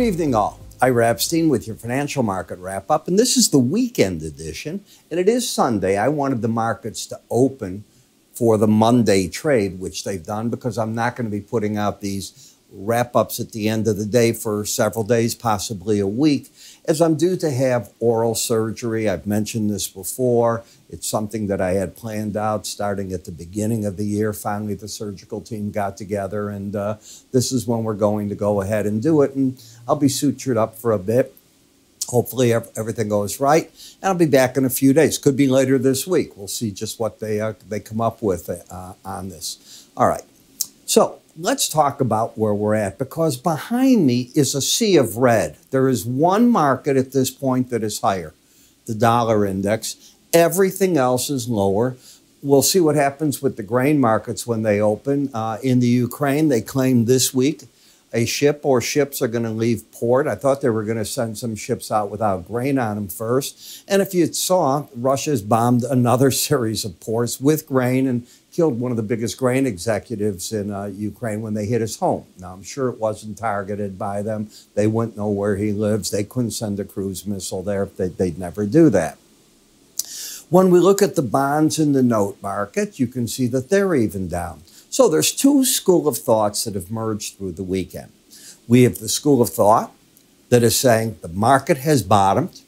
Good evening, all. Ira Epstein with your financial market wrap up, and this is the weekend edition, and it is Sunday. I wanted the markets to open for the Monday trade, which they've done because I'm not going to be putting out these wrap ups at the end of the day for several days, possibly a week, as I'm due to have oral surgery. I've mentioned this before. It's something that I had planned out starting at the beginning of the year. Finally, the surgical team got together, and uh, this is when we're going to go ahead and do it. And I'll be sutured up for a bit. Hopefully, everything goes right, and I'll be back in a few days. Could be later this week. We'll see just what they uh, they come up with uh, on this. All right. So let's talk about where we're at because behind me is a sea of red. There is one market at this point that is higher, the dollar index. Everything else is lower. We'll see what happens with the grain markets when they open. Uh, in the Ukraine, they claim this week a ship or ships are going to leave port. I thought they were going to send some ships out without grain on them first. And if you saw, Russia's bombed another series of ports with grain and killed one of the biggest grain executives in uh, Ukraine when they hit his home. Now, I'm sure it wasn't targeted by them. They wouldn't know where he lives. They couldn't send a cruise missile there. They, they'd never do that. When we look at the bonds in the note market, you can see that they're even down. So there's two school of thoughts that have merged through the weekend. We have the school of thought that is saying the market has bottomed.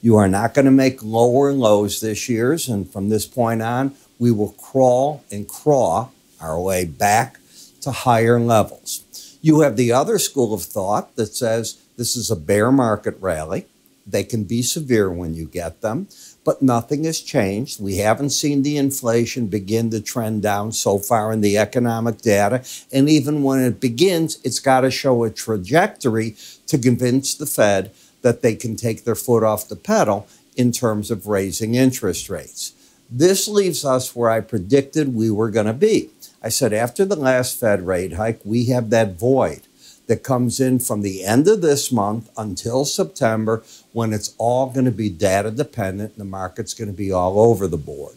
You are not going to make lower lows this year, and from this point on, we will crawl and crawl our way back to higher levels. You have the other school of thought that says this is a bear market rally. They can be severe when you get them, but nothing has changed. We haven't seen the inflation begin to trend down so far in the economic data. And even when it begins, it's got to show a trajectory to convince the Fed that they can take their foot off the pedal in terms of raising interest rates. This leaves us where I predicted we were going to be. I said after the last Fed rate hike, we have that void that comes in from the end of this month until September when it's all going to be data dependent and the market's going to be all over the board.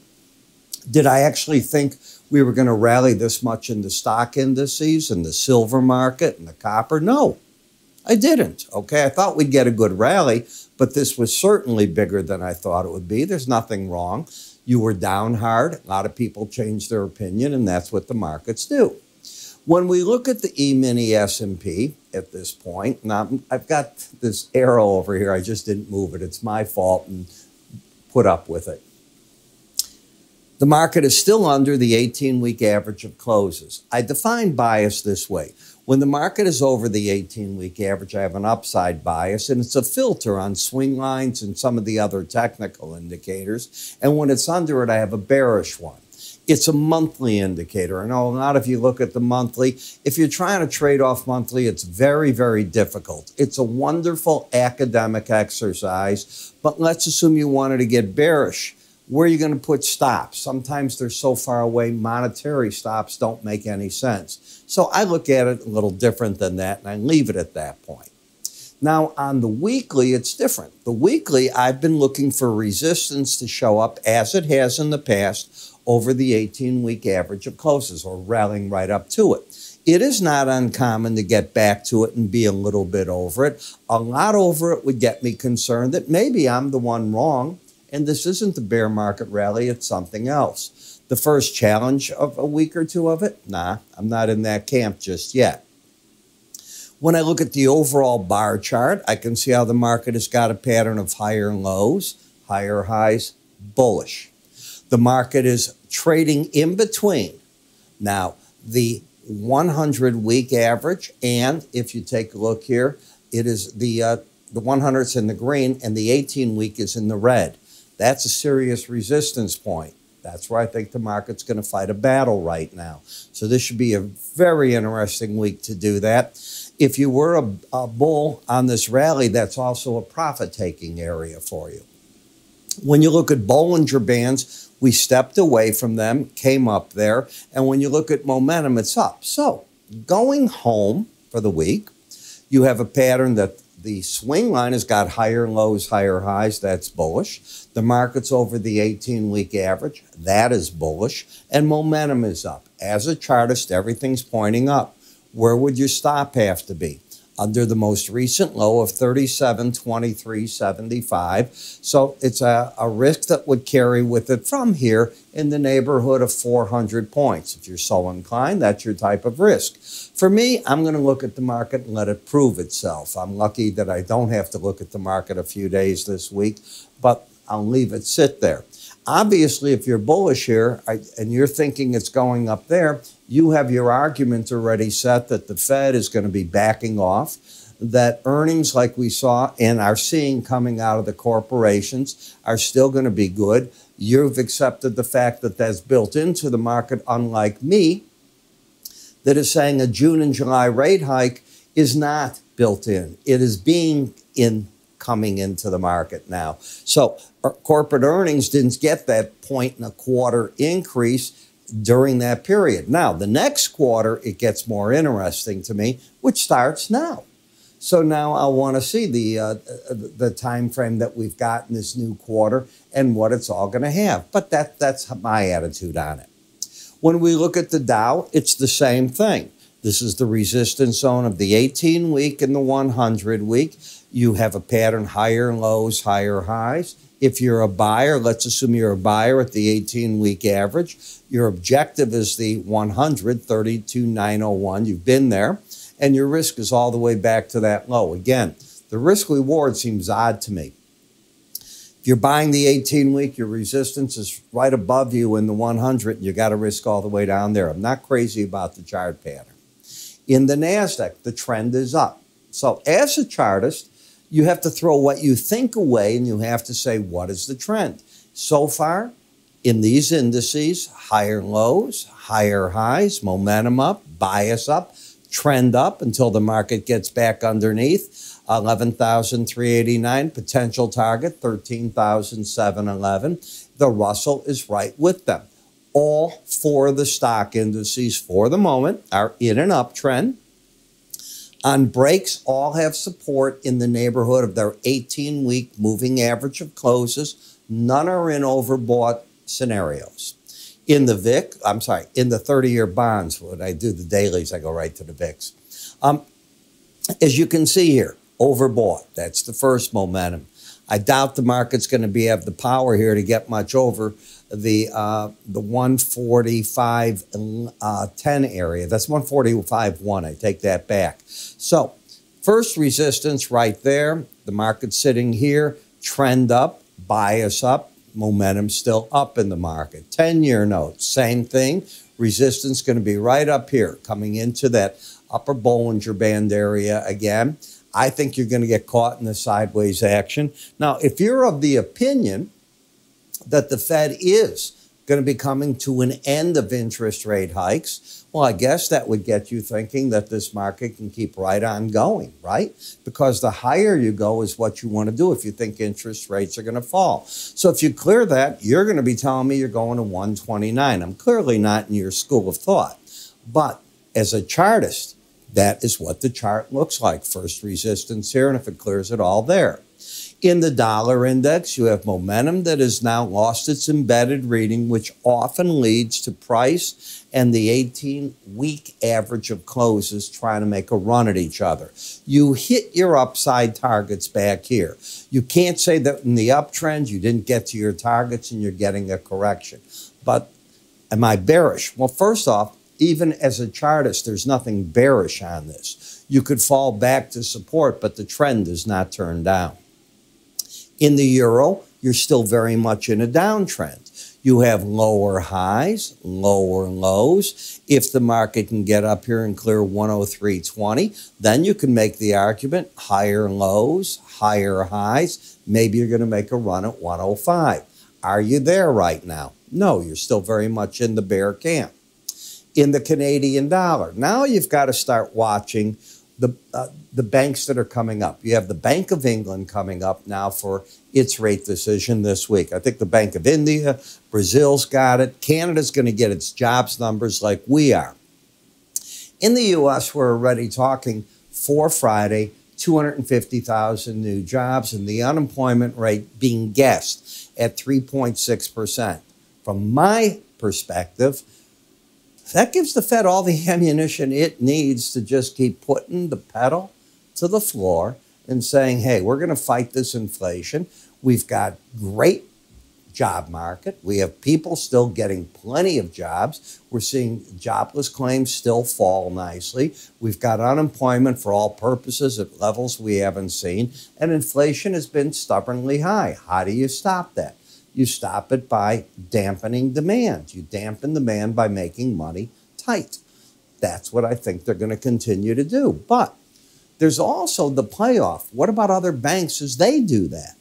Did I actually think we were going to rally this much in the stock indices and the silver market and the copper? No, I didn't. Okay, I thought we'd get a good rally, but this was certainly bigger than I thought it would be. There's nothing wrong. You were down hard. A lot of people changed their opinion, and that's what the markets do. When we look at the E-mini S&P at this point, now I've got this arrow over here. I just didn't move it. It's my fault and put up with it. The market is still under the 18-week average of closes. I define bias this way. When the market is over the 18-week average, I have an upside bias, and it's a filter on swing lines and some of the other technical indicators. And when it's under it, I have a bearish one. It's a monthly indicator. I know not if you look at the monthly. If you're trying to trade off monthly, it's very, very difficult. It's a wonderful academic exercise, but let's assume you wanted to get bearish. Where are you going to put stops? Sometimes they're so far away, monetary stops don't make any sense. So I look at it a little different than that, and I leave it at that point. Now, on the weekly, it's different. The weekly, I've been looking for resistance to show up as it has in the past over the 18 week average of closes or rallying right up to it. It is not uncommon to get back to it and be a little bit over it. A lot over it would get me concerned that maybe I'm the one wrong and this isn't the bear market rally, it's something else. The first challenge of a week or two of it, nah, I'm not in that camp just yet. When I look at the overall bar chart, I can see how the market has got a pattern of higher lows, higher highs, bullish. The market is trading in between. Now, the 100 week average, and if you take a look here, it is the uh, the 100's in the green and the 18 week is in the red. That's a serious resistance point. That's where I think the market's going to fight a battle right now. So this should be a very interesting week to do that. If you were a, a bull on this rally, that's also a profit taking area for you. When you look at Bollinger Bands, we stepped away from them, came up there, and when you look at momentum, it's up. So going home for the week, you have a pattern that the swing line has got higher lows, higher highs. That's bullish. The market's over the 18 week average. That is bullish. And momentum is up. As a chartist, everything's pointing up. Where would your stop have to be? Under the most recent low of 37.2375. So it's a, a risk that would carry with it from here in the neighborhood of 400 points. If you're so inclined, that's your type of risk. For me, I'm going to look at the market and let it prove itself. I'm lucky that I don't have to look at the market a few days this week, but I'll leave it sit there. Obviously, if you're bullish here and you're thinking it's going up there, you have your argument already set that the Fed is going to be backing off, that earnings, like we saw and are seeing coming out of the corporations, are still going to be good. You've accepted the fact that that's built into the market, unlike me, that is saying a June and July rate hike is not built in. It is being in coming into the market now. So uh, corporate earnings didn't get that point and a quarter increase during that period. Now, the next quarter, it gets more interesting to me, which starts now. So now I want to see the uh, the time frame that we've got in this new quarter and what it's all going to have. But that that's my attitude on it. When we look at the Dow, it's the same thing. This is the resistance zone of the 18 week and the 100 week. You have a pattern higher lows, higher highs. If you're a buyer, let's assume you're a buyer at the 18 week average. Your objective is the 100, 32,901. You've been there, and your risk is all the way back to that low. Again, the risk reward seems odd to me. If you're buying the 18 week, your resistance is right above you in the 100, and you got to risk all the way down there. I'm not crazy about the chart pattern. In the NASDAQ, the trend is up. So, as a chartist, you have to throw what you think away and you have to say, what is the trend? So far, in these indices, higher lows, higher highs, momentum up, bias up, trend up until the market gets back underneath 11,389, potential target 13,711. The Russell is right with them. All four of the stock indices for the moment are in an uptrend. On breaks, all have support in the neighborhood of their 18 week moving average of closes. None are in overbought scenarios. In the VIX, I'm sorry, in the 30 year bonds, when I do the dailies, I go right to the VIX. Um, as you can see here, overbought. That's the first momentum. I doubt the market's going to be have the power here to get much over the uh, the 145 uh, 10 area. That's 145 1. I take that back. So first resistance right there. The market sitting here, trend up, bias up, momentum still up in the market. 10 year note, same thing. Resistance going to be right up here, coming into that upper Bollinger Band area again. I think you're going to get caught in the sideways action. Now, if you're of the opinion that the Fed is going to be coming to an end of interest rate hikes, well, I guess that would get you thinking that this market can keep right on going, right? Because the higher you go is what you want to do if you think interest rates are going to fall. So if you clear that, you're going to be telling me you're going to 129. I'm clearly not in your school of thought. But as a chartist, that is what the chart looks like. First resistance here, and if it clears it all there. In the dollar index, you have momentum that has now lost its embedded reading, which often leads to price and the 18 week average of closes trying to make a run at each other. You hit your upside targets back here. You can't say that in the uptrend you didn't get to your targets and you're getting a correction. But am I bearish? Well, first off, even as a chartist, there's nothing bearish on this. You could fall back to support, but the trend is not turned down. In the euro, you're still very much in a downtrend. You have lower highs, lower lows. If the market can get up here and clear 103.20, then you can make the argument higher lows, higher highs. Maybe you're going to make a run at 105. Are you there right now? No, you're still very much in the bear camp. In the Canadian dollar, now you've got to start watching the, uh, the banks that are coming up. You have the Bank of England coming up now for its rate decision this week. I think the Bank of India, Brazil's got it. Canada's going to get its jobs numbers like we are. In the US, we're already talking for Friday 250,000 new jobs and the unemployment rate being guessed at 3.6%. From my perspective, that gives the Fed all the ammunition it needs to just keep putting the pedal to the floor and saying, hey, we're going to fight this inflation. We've got great job market. We have people still getting plenty of jobs. We're seeing jobless claims still fall nicely. We've got unemployment for all purposes at levels we haven't seen. And inflation has been stubbornly high. How do you stop that? You stop it by dampening demand. You dampen demand by making money tight. That's what I think they're going to continue to do. But there's also the playoff. What about other banks as they do that?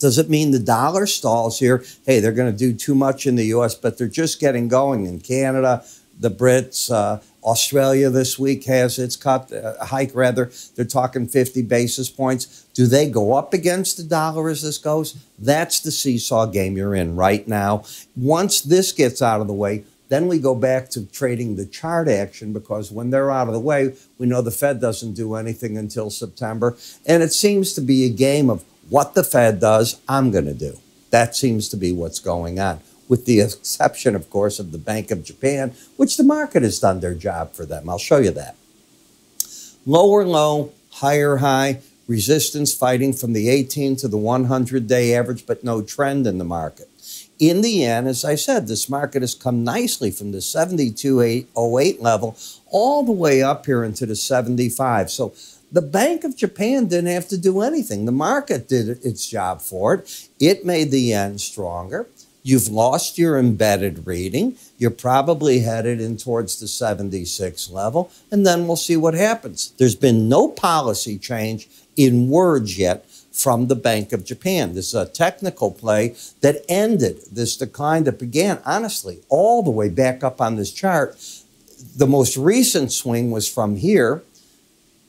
Does it mean the dollar stalls here? Hey, they're going to do too much in the US, but they're just getting going in Canada, the Brits, uh, Australia this week has its cut, uh, hike rather. They're talking 50 basis points. Do they go up against the dollar as this goes? That's the seesaw game you're in right now. Once this gets out of the way, then we go back to trading the chart action because when they're out of the way, we know the Fed doesn't do anything until September. And it seems to be a game of what the Fed does, I'm going to do. That seems to be what's going on, with the exception, of course, of the Bank of Japan, which the market has done their job for them. I'll show you that. Lower low, higher high, resistance fighting from the 18 to the 100 day average, but no trend in the market. In the end, as I said, this market has come nicely from the 72.08 level all the way up here into the 75. So the Bank of Japan didn't have to do anything. The market did its job for it. It made the yen stronger. You've lost your embedded reading. You're probably headed in towards the 76 level, and then we'll see what happens. There's been no policy change in words yet from the Bank of Japan. This is a technical play that ended this decline that began, honestly, all the way back up on this chart. The most recent swing was from here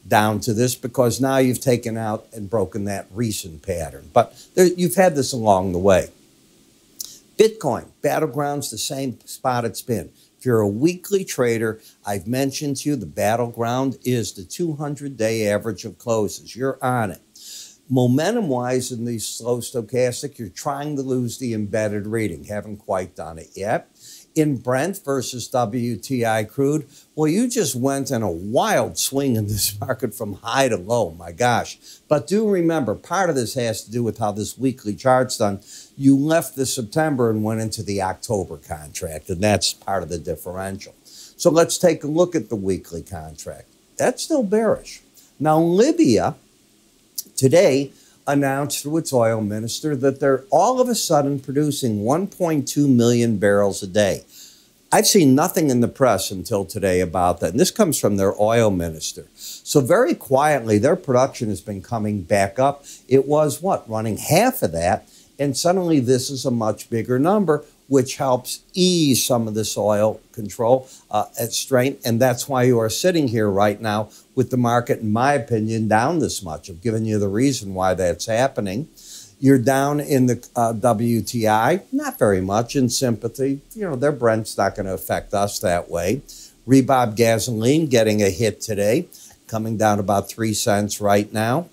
down to this because now you've taken out and broken that recent pattern. But there, you've had this along the way. Bitcoin, battleground's the same spot it's been. If you're a weekly trader, I've mentioned to you the battleground is the 200 day average of closes. You're on it. Momentum wise in the slow stochastic, you're trying to lose the embedded reading. Haven't quite done it yet in Brent versus WTI crude, well, you just went in a wild swing in this market from high to low. My gosh. But do remember, part of this has to do with how this weekly chart's done. You left the September and went into the October contract, and that's part of the differential. So let's take a look at the weekly contract. That's still bearish. Now, Libya today announced through its oil minister that they're all of a sudden producing 1.2 million barrels a day. I've seen nothing in the press until today about that. And this comes from their oil minister. So, very quietly, their production has been coming back up. It was what, running half of that. And suddenly, this is a much bigger number which helps ease some of this oil control uh, at strength. And that's why you are sitting here right now with the market, in my opinion, down this much. I've given you the reason why that's happening. You're down in the uh, WTI, not very much in sympathy. You know, their Brent's not going to affect us that way. RBOB gasoline getting a hit today, coming down about three cents right now.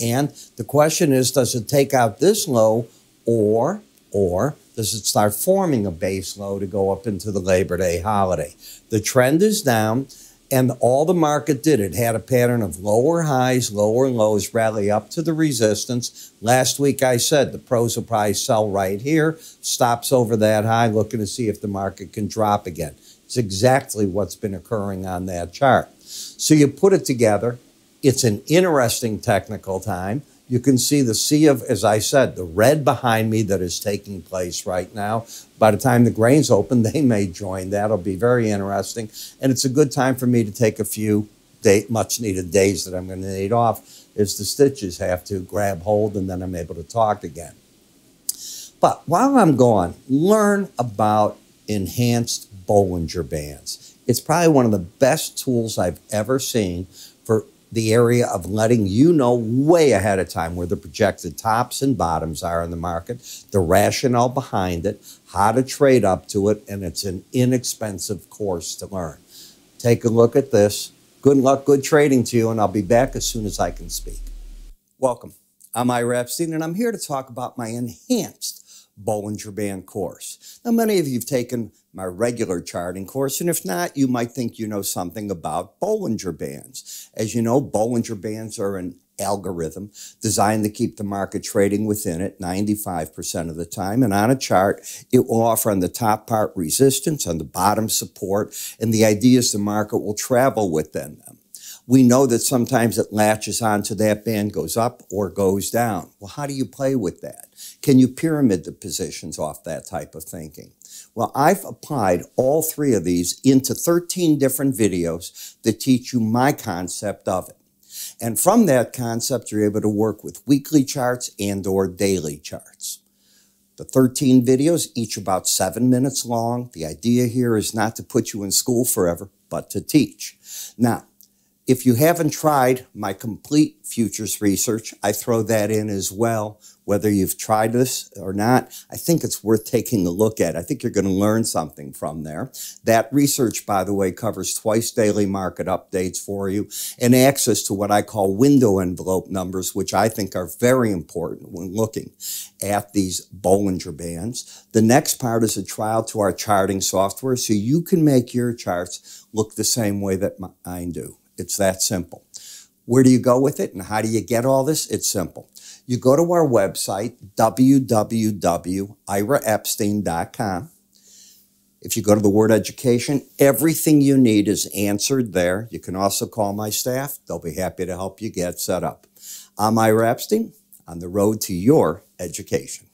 And the question is, does it take out this low or, or does it start forming a base low to go up into the Labor Day holiday? The trend is down, and all the market did, it had a pattern of lower highs, lower lows, rally up to the resistance. Last week I said the pros will probably sell right here, stops over that high, looking to see if the market can drop again. It's exactly what's been occurring on that chart. So you put it together. It's an interesting technical time. You can see the sea of, as I said, the red behind me that is taking place right now. By the time the grains open, they may join. That'll be very interesting. And it's a good time for me to take a few day, much needed days that I'm going to need off as the stitches have to grab hold and then I'm able to talk again. But while I'm gone, learn about enhanced Bollinger Bands. It's probably one of the best tools I've ever seen for the area of letting you know way ahead of time where the projected tops and bottoms are in the market, the rationale behind it, how to trade up to it, and it's an inexpensive course to learn. Take a look at this. Good luck, good trading to you, and I'll be back as soon as I can speak. Welcome. I'm Ira Epstein, and I'm here to talk about my enhanced Bollinger Band course. Now, many of you have taken my regular charting course, and if not, you might think you know something about Bollinger Bands. As you know, Bollinger Bands are an algorithm designed to keep the market trading within it 95% of the time. And on a chart, it will offer on the top part resistance, on the bottom support, and the idea is the market will travel within them. We know that sometimes it latches onto that band, goes up or goes down. Well, how do you play with that? Can you pyramid the positions off that type of thinking? Well, I've applied all three of these into 13 different videos that teach you my concept of it. And from that concept, you're able to work with weekly charts and or daily charts. The 13 videos, each about seven minutes long. The idea here is not to put you in school forever, but to teach. Now, if you haven't tried my complete futures research, I throw that in as well. Whether you've tried this or not, I think it's worth taking a look at. I think you're going to learn something from there. That research, by the way, covers twice daily market updates for you and access to what I call window envelope numbers, which I think are very important when looking at these Bollinger Bands. The next part is a trial to our charting software so you can make your charts look the same way that mine do. It's that simple. Where do you go with it and how do you get all this? It's simple. You go to our website, www.iraepstein.com. If you go to the word education, everything you need is answered there. You can also call my staff. They'll be happy to help you get set up. I'm Ira Epstein on the road to your education.